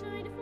shine